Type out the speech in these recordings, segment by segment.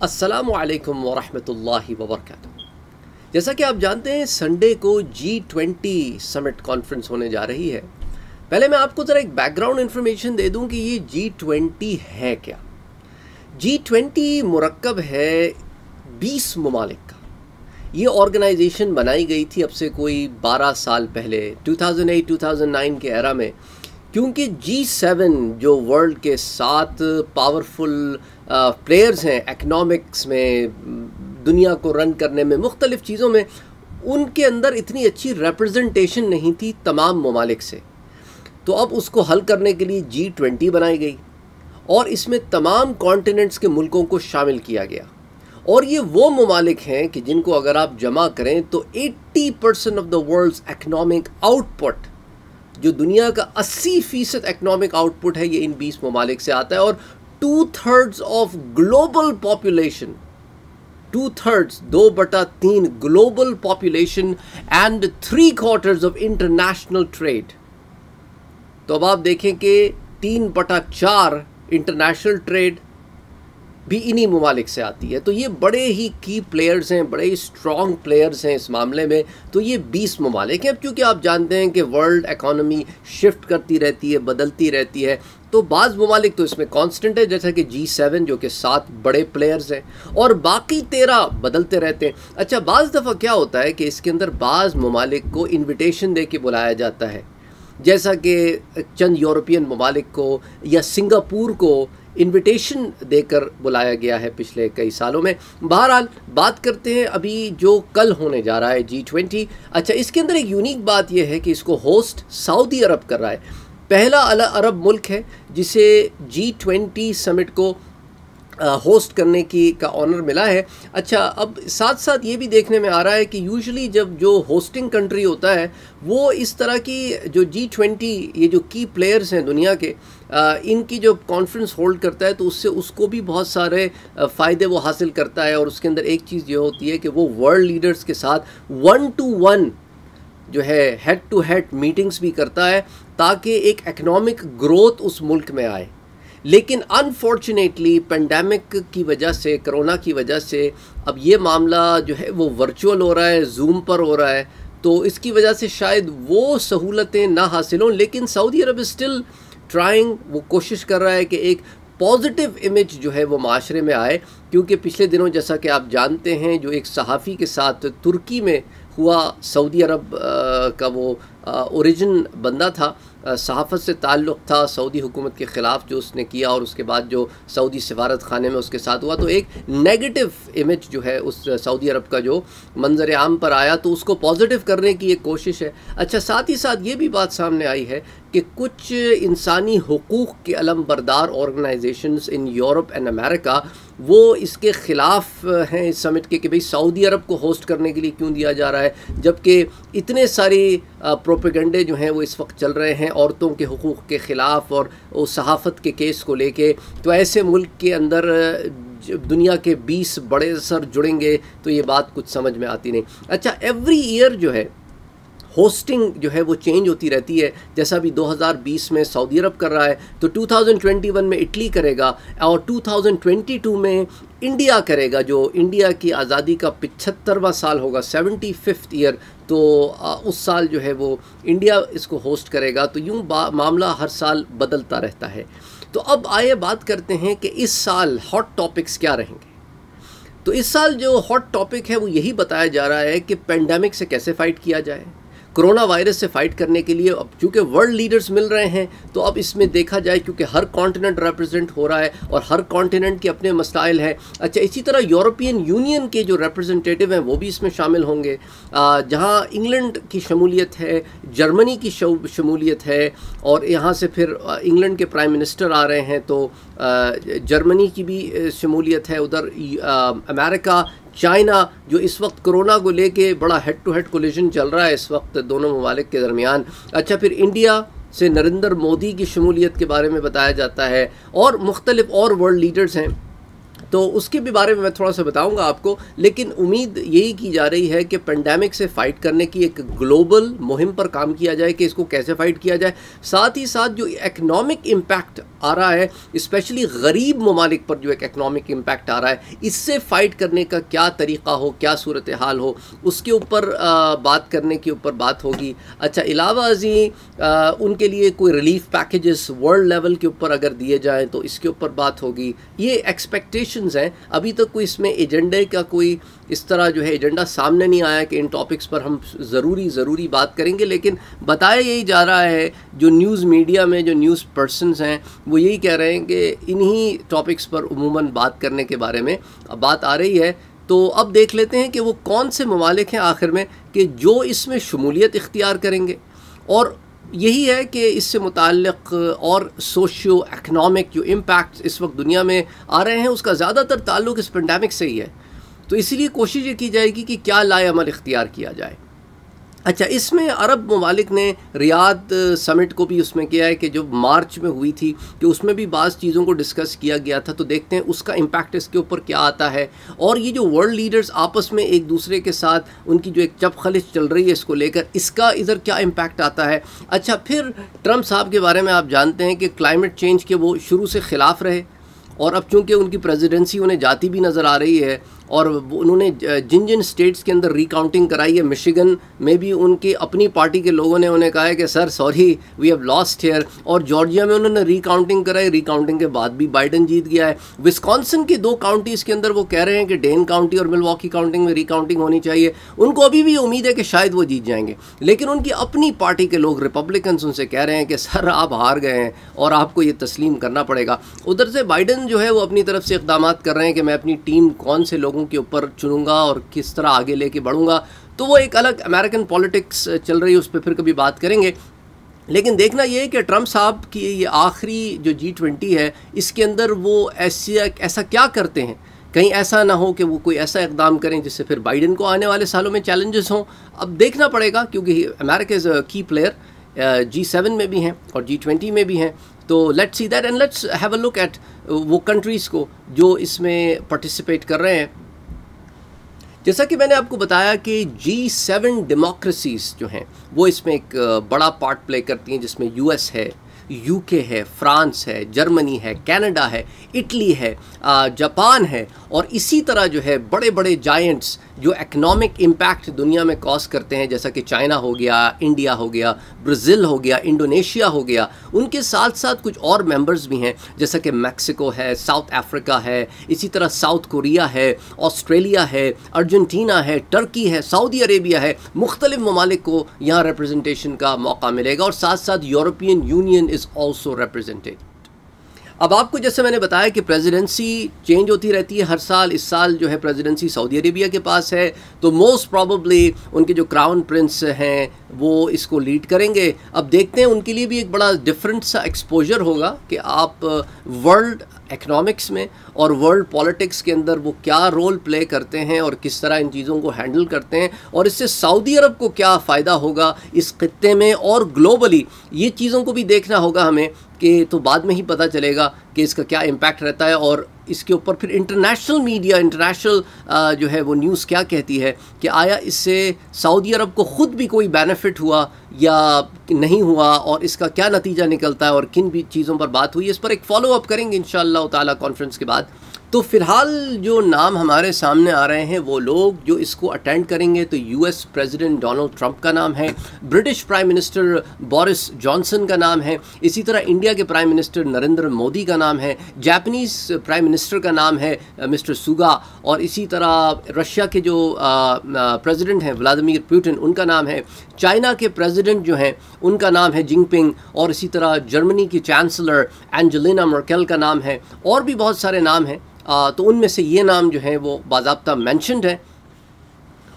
السلام علیکم ورحمۃ اللہ وبرکاتہ۔ جیسا کہ آپ جانتے ہیں سنڈے کو جی ٹوینٹی سمٹ کانفرنس ہونے جا رہی ہے۔ پہلے میں آپ کو ذرا ایک بیک گراؤنڈ انفارمیشن دے دوں کہ یہ جی ٹوینٹی ہے کیا۔ جی ٹوینٹی مرکب ہے بیس ممالک کا۔ یہ آرگنائزیشن بنائی گئی تھی اب سے کوئی بارہ سال پہلے۔ Two thousand eight two thousand nine کے ایرا میں کیونکہ جی سیون جو ورلڈ کے سات پاورفل پلیئرز ہیں اکنامکس میں، دنیا کو رن کرنے میں، مختلف چیزوں میں، ان کے اندر اتنی اچھی ریپرزنٹیشن نہیں تھی تمام ممالک سے۔ تو اب اس کو حل کرنے کے لیے جی ٹوینٹی بنائی گئی اور اس میں تمام کانٹیننٹس کے ملکوں کو شامل کیا گیا۔ اور یہ وہ ممالک ہیں کہ جن کو اگر آپ جمع کریں تو eighty percent of the world's economic out put جو دنیا کا اسی فیصد اکنامک آؤٹ پٹ ہے، یہ ان بیس ممالک سے آتا ہے اور two thirds of global population two thirds دو بٹا تین global population and three quarters of international trade تو اب آپ دیکھیں کہ تین بٹا چار انٹرنیشنل ٹریڈ بھی انہی ممالک سے آتی ہے۔ تو یہ بڑے ہی کی پلیئرز ہیں، بڑے ہی اسٹرانگ پلیئرز ہیں اس معاملے میں۔ تو یہ بیس ممالک ہیں۔ اب کیونکہ آپ جانتے ہیں کہ ورلڈ اکانومی شفٹ کرتی رہتی ہے، بدلتی رہتی ہے، تو بعض ممالک تو اس میں کانسٹنٹ ہے جیسا کہ جی سیون جو کہ سات بڑے پلیئرز ہیں۔ اور باقی تیرہ بدلتے رہتے ہیں۔ اچھا بعض دفعہ کیا ہوتا ہے کہ اس کے اندر بعض ممالک کو انویٹیشن دے کے بلایا جاتا ہے۔ جیسا کہ چند یورپین ممالک کو یا سنگاپور کو انویٹیشن دے کر بلایا گیا ہے پچھلے کئی سالوں میں۔ بہرحال بات کرتے ہیں ابھی جو کل ہونے جا رہا ہے جی ٹوینٹی اچھا اس کے اندر ایک یونیک بات یہ ہے کہ اس کو ہوسٹ سعودی عرب کر رہا ہے۔ پہلا عرب ملک ہے جسے جی ٹوینٹی سمٹ کو ہوسٹ کرنے کی، کا آنر ملا ہے۔ اچھا اب ساتھ ساتھ یہ بھی دیکھنے میں آ رہا ہے کہ یوزلی جب جو ہوسٹنگ کنٹری ہوتا ہے، وہ اس طرح کی جو جی ٹوینٹی یہ جو کی پلیئرز ہیں دنیا کے ان کی جو کانفرنس ہولڈ کرتا ہے تو اس سے اس کو بھی بہت سارے فائدے وہ حاصل کرتا ہے اور اس کے اندر ایک چیز یہ ہوتی ہے کہ وہ ورلڈ لیڈرز کے ساتھ ون ٹو ون جو ہے ہیڈ ٹو ہیڈ میٹنگز بھی کرتا ہے تاکہ ایک اکنامک گروتھ اس ملک میں آئے۔ لیکن انفارچونیٹلی پینڈیمک کی وجہ سے، کرونا کی وجہ سے اب یہ معاملہ جو ہے وہ ورچوئل ہو رہا ہے زوم پر ہو رہا ہے۔ تو اس کی وجہ سے شاید وہ سہولتیں نہ حاصل ہوں، لیکن سعودی عرب اسٹل ٹرائنگ وہ کوشش کر رہا ہے کہ ایک پازیٹیو امیج جو ہے وہ معاشرے میں آئے، کیونکہ پچھلے دنوں جیسا کہ آپ جانتے ہیں، جو ایک صحافی کے ساتھ ترکی میں ہوا سعودی عرب کا وہ اوریجن بندہ تھا صحافت سے تعلق تھا سعودی حکومت کے خلاف جو اس نے کیا اور اس کے بعد جو سعودی سفارت خانے میں اس کے ساتھ ہوا، تو ایک نیگیٹو امیج جو ہے اس سعودی عرب کا جو منظر عام پر آیا، تو اس کو پازیٹیو کرنے کی ایک کوشش ہے۔ اچھا ساتھ ہی ساتھ یہ بھی بات سامنے آئی ہے کہ کچھ انسانی حقوق کے علم بردار organisations in Europe and America وہ اس کے خلاف ہیں اس سمٹ کے کہ بھئی سعودی عرب کو ہوسٹ کرنے کے لیے کیوں دیا جا رہا ہے؟ جبکہ اتنے ساری پروپیگنڈے جو ہیں وہ اس وقت چل رہے ہیں عورتوں کے حقوق کے خلاف اور صحافت کے کیس کو لے کے۔ تو ایسے ملک کے اندر دنیا کے بیس بڑے سر جڑیں گے تو یہ بات کچھ سمجھ میں آتی نہیں۔ اچھا ایوری ایئر جو ہے ہوسٹنگ جو ہے وہ چینج ہوتی رہتی ہے، جیسا بھی دو ہزار بیس میں سعودی عرب کر رہا ہے، تو ٹو تھاؤزنڈ ٹوینٹی ون میں اٹلی کرے گا اور ٹو تھاؤزنڈ ٹوینٹی ٹو میں انڈیا کرے گا، جو انڈیا کی آزادی کا پچھترواں سال ہوگا، سیونٹی ففتھ ایئر۔ تو اس سال جو ہے وہ انڈیا اس کو ہوسٹ کرے گا، تو یوں معاملہ ہر سال بدلتا رہتا ہے۔ تو اب آئے بات کرتے ہیں کہ اس سال ہاٹ ٹاپکس کیا رہیں گے۔ تو اس سال جو ہاٹ ٹاپک ہے، وہ یہی بتایا جا رہا ہے کہ پینڈیمک سے کیسے فائٹ کیا جائے۔ کرونا وائرس سے فائٹ کرنے کے لیے اب چونکہ ورلڈ لیڈرز مل رہے ہیں، تو اب اس میں دیکھا جائے کیونکہ ہر کانٹیننٹ ریپرزینٹ ہو رہا ہے اور ہر کانٹیننٹ کے اپنے مسائل ہیں۔ اچھا اسی طرح یورپین یونین کے جو ریپرزنٹیٹیو ہیں، وہ بھی اس میں شامل ہوں گے۔ جہاں انگلینڈ کی شمولیت ہے جرمنی کی شمولیت ہے، اور یہاں سے پھر انگلینڈ کے پرائم منسٹر آ رہے ہیں، تو جرمنی کی بھی شمولیت ہے۔ ادھر امریکہ چائنا جو اس وقت کرونا کو لے کے بڑا ہیڈ ٹو ہیڈ کولیشن چل رہا ہے، اس وقت دونوں ممالک کے درمیان۔ اچھا پھر انڈیا سے نریندر مودی کی شمولیت کے بارے میں بتایا جاتا ہے اور مختلف اور ورلڈ لیڈرز ہیں۔ تو اس کے بھی بارے میں میں تھوڑا سا بتاؤں گا آپ کو۔ لیکن امید یہی کی جا رہی ہے کہ پینڈیمک سے فائٹ کرنے کی ایک گلوبل مہم پر کام کیا جائے، کہ اس کو کیسے فائٹ کیا جائے۔ ساتھ ہی ساتھ جو اکنامک امپیکٹ آ رہا ہے اسپیشلی غریب ممالک پر جو ایک اکنامک امپیکٹ آ رہا ہے، اس سے فائٹ کرنے کا کیا طریقہ ہو، کیا صورتحال ہو، اس کے اوپر بات کرنے کے اوپر بات ہوگی۔ اچھا علاوہ ازیں ان کے لیے کوئی ریلیف پیکیجز ورلڈ لیول کے اوپر اگر دیے جائیں تو اس کے اوپر بات ہوگی۔ یہ ایکسپیکٹیشنز ہیں۔ ابھی تک کوئی اس میں ایجنڈے کا کوئی اس طرح جو ہے ایجنڈا سامنے نہیں آیا کہ ان ٹاپکس پر ہم ضروری ضروری بات کریں گے، لیکن بتایا یہی جا رہا ہے جو نیوز میڈیا میں جو نیوز پرسنز ہیں وہ یہی کہہ رہے ہیں کہ انہی ٹاپکس پر عموماً بات کرنے کے بارے میں اب بات آ رہی ہے۔ تو اب دیکھ لیتے ہیں کہ وہ کون سے ممالک ہیں آخر میں کہ جو اس میں شمولیت اختیار کریں گے۔ اور یہی ہے کہ اس سے متعلق اور سوشیو اکنامک جو امپیکٹ اس وقت دنیا میں آ رہے ہیں، اس کا زیادہ تر تعلق اس پینڈیمک سے ہی ہے۔ تو اسی لیے کوشش یہ کی جائے گی کہ کیا لائے عمل اختیار کیا جائے۔ اچھا اس میں عرب ممالک نے ریاض سمٹ کو بھی اس میں کیا ہے کہ جو مارچ میں ہوئی تھی، کہ اس میں بھی بعض چیزوں کو ڈسکس کیا گیا تھا۔ تو دیکھتے ہیں اس کا امپیکٹ اس کے اوپر کیا آتا ہے۔ اور یہ جو ورلڈ لیڈرز آپس میں ایک دوسرے کے ساتھ ان کی جو ایک چپ خلش چل رہی ہے اس کو لے کر، اس کا ادھر کیا امپیکٹ آتا ہے؟ اچھا پھر ٹرمپ صاحب کے بارے میں آپ جانتے ہیں کہ کلائمیٹ چینج کے وہ شروع سے خلاف رہے۔ اور اب چونکہ ان کی پریزیڈنسی انہیں جاتی بھی نظر آ رہی ہے اور انہوں نے جن جن سٹیٹس کے اندر ریکاؤنٹنگ کرائی ہے مشیگن میں بھی ان کی اپنی پارٹی کے لوگوں نے انہیں کہا ہے کہ sir sorry we have lost here اور جارجیا میں انہوں نے ریکاؤنٹنگ کرائی ریکاؤنٹنگ کے بعد بھی بائیڈن جیت گیا ہے۔ وسکانسن کی دو کاؤنٹیز کے اندر وہ کہہ رہے ہیں کہ ڈین کاؤنٹی اور مل واکی کاؤنٹنگ میں ریکاؤنٹنگ ہونی چاہیے۔ ان کو ابھی بھی امید ہے کہ شاید وہ جیت جائیں گے۔ لیکن ان کی اپنی پارٹی کے لوگ ریپبلکنس ان سے کہہ رہے ہیں کہ سر، آپ ہار گئے ہیں اور آپ کو یہ تسلیم کرنا پڑے گا۔ ادھر سے بائیڈن جو ہے وہ اپنی طرف سے اقدامات کر رہے ہیں کہ میں اپنی ٹیم کون سے لوگوں کے اوپر چنوں گا اور کس طرح آگے لے کے بڑھوں گا، تو وہ ایک الگ امریکن پولیٹکس چل رہی ہے، اس پہ پھر کبھی بات کریں گے۔ لیکن دیکھنا یہ ہے کہ ٹرمپ صاحب کی یہ آخری جو جی ٹوینٹی ہے، اس کے اندر وہ ایسی ایسا کیا کرتے ہیں؟ کہیں ایسا نہ ہو کہ وہ کوئی ایسا اقدام کریں جس سے پھر بائیڈن کو آنے والے سالوں میں چیلنجز ہوں۔ اب دیکھنا پڑے گا کیونکہ امریکہ از اے کی پلیئر جی سیون میں بھی ہیں اور جی ٹوینٹی میں بھی ہیں۔ تو let see that and let's have a look at وہ کنٹریز کو جو اس میں پارٹیسپیٹ کر رہے ہیں۔ جیسا کہ میں نے آپ کو بتایا کہ جی سیون ڈیموکریسیز جو ہیں، وہ اس میں ایک بڑا پارٹ پلے کرتی ہیں، جس میں یو ایس ہے، یو کے ہے، فرانس ہے، جرمنی ہے، کینیڈا ہے، اٹلی ہے جاپان ہے، اور اسی طرح جو ہے، بڑے بڑے جائنٹس جو اکنامک امپیکٹ دنیا میں کاز کرتے ہیں، جیسا کہ چائنا ہو گیا، انڈیا ہو گیا، برازیل ہو گیا، انڈونیشیا ہو گیا، ان کے ساتھ ساتھ کچھ اور ممبرز بھی ہیں، جیسا کہ میکسیکو ہے، ساؤتھ افریقہ ہے، اسی طرح ساؤتھ کوریا ہے، آسٹریلیا ہے، ارجنٹینا ہے ٹرکی ہے، سعودی عربیہ ہے، مختلف ممالک کو یہاں ریپرزنٹیشن کا موقع ملے گا اور ساتھ ساتھ European Union is also represented اب آپ کو جیسے میں نے بتایا کہ پریزیڈنسی چینج ہوتی رہتی ہے، ہر سال، اس سال جو ہے پریزیڈنسی سعودی عربیہ کے پاس ہے، تو موسٹ پراببلی ان کے جو کراؤن پرنس ہیں وہ اس کو لیڈ کریں گے۔ اب دیکھتے ہیں ان کے لیے بھی ایک بڑا ڈفرینٹ سا ایکسپوجر ہوگا کہ آپ ورلڈ اکنامکس میں اور ورلڈ پالیٹکس کے اندر وہ کیا رول پلے کرتے ہیں اور کس طرح ان چیزوں کو ہینڈل کرتے ہیں اور اس سے سعودی عرب کو کیا فائدہ ہوگا اس خطے میں اور گلوبلی یہ چیزوں کو بھی دیکھنا ہوگا ہمیں کہ تو بعد میں ہی پتہ چلے گا کہ اس کا کیا امپیکٹ رہتا ہے اور اس کے اوپر پھر انٹرنیشنل میڈیا، انٹرنیشنل جو ہے وہ نیوز کیا کہتی ہے کہ آیا اس سے سعودی عرب کو خود بھی کوئی بینیفٹ ہوا یا نہیں ہوا اور اس کا کیا نتیجہ نکلتا ہے اور کن بھی چیزوں پر بات ہوئی اس پر ایک فالو اپ کریں گے ان شاء اللہ تعالیٰ کانفرنس کے بعد۔ تو فی الحال جو نام ہمارے سامنے آ رہے ہیں، وہ لوگ جو اس کو اٹینڈ کریں گے، تو U S president Donald Trump کا نام ہے، British prime minister Boris Johnson کا نام ہے، اسی طرح انڈیا کے پرائم منسٹر نریندر مودی کا نام ہے، جاپنیز پرائم منسٹر کا نام ہے، مسٹر سوگا، اور اسی طرح رشیا کے جو پریزیڈنٹ ہیں ولادمیر پیوٹن ان کا نام ہے۔ چائنا کے پریزیڈنٹ جو ہیں، ان کا نام ہے جنگ پنگ، اور اسی طرح جرمنی کی چانسلر اینجلینا مرکل کا نام ہے، اور بھی بہت سارے نام ہیں۔ تو ان میں سے یہ نام جو ہیں، وہ باضابطہ مینشنڈ ہیں۔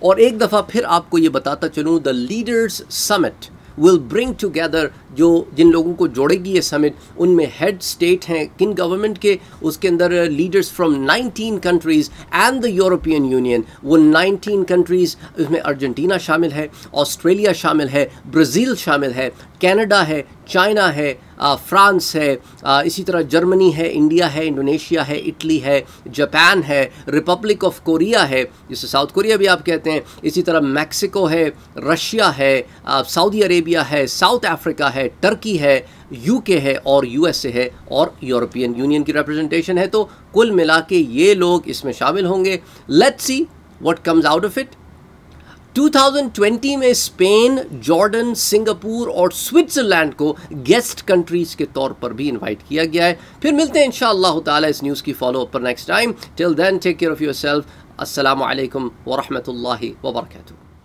اور ایک دفعہ پھر آپ کو یہ بتاتا چلوں the leaders summit will bring together جو جن لوگوں کو جوڑے گی یہ سمٹ ان میں ہیڈ اسٹیٹ ہیں، کن گورنمنٹ کے، اس کے اندر leaders from nineteen countries and the European Union وہ نائنٹین کنٹریز اس میں ارجنٹینا شامل ہے آسٹریلیا شامل ہے برازیل شامل ہے کینیڈا ہے چائنا ہے فرانس ہے اسی طرح جرمنی ہے، انڈیا ہے، انڈونیشیا ہے، اٹلی ہے، جاپان ہے، ریپبلک آف کوریا ہے، جسے ساؤتھ کوریا بھی آپ کہتے ہیں، اسی طرح میکسیکو ہے، رشیا ہے سعودی عربیہ ہے، ساؤتھ افریقہ ہے، ٹرکی ہے، یو کے ہے اور یو ایس اے ہے اور یورپین یونین کی ریپرزنٹیشن ہے۔ تو کل ملا کے یہ لوگ اس میں شامل ہوں گے۔ Let see what comes out of it 2020 میں اسپین، جارڈن، سنگاپور اور سوئٹزرلینڈ کو گیسٹ کنٹریز کے طور پر بھی انوائٹ کیا گیا ہے۔ پھر ملتے ہیں انشاءاللہ تعالی اس نیوز کی follow up per next time till then take care of yourself السلام علیکم ورحمۃ اللہ وبرکاتہ۔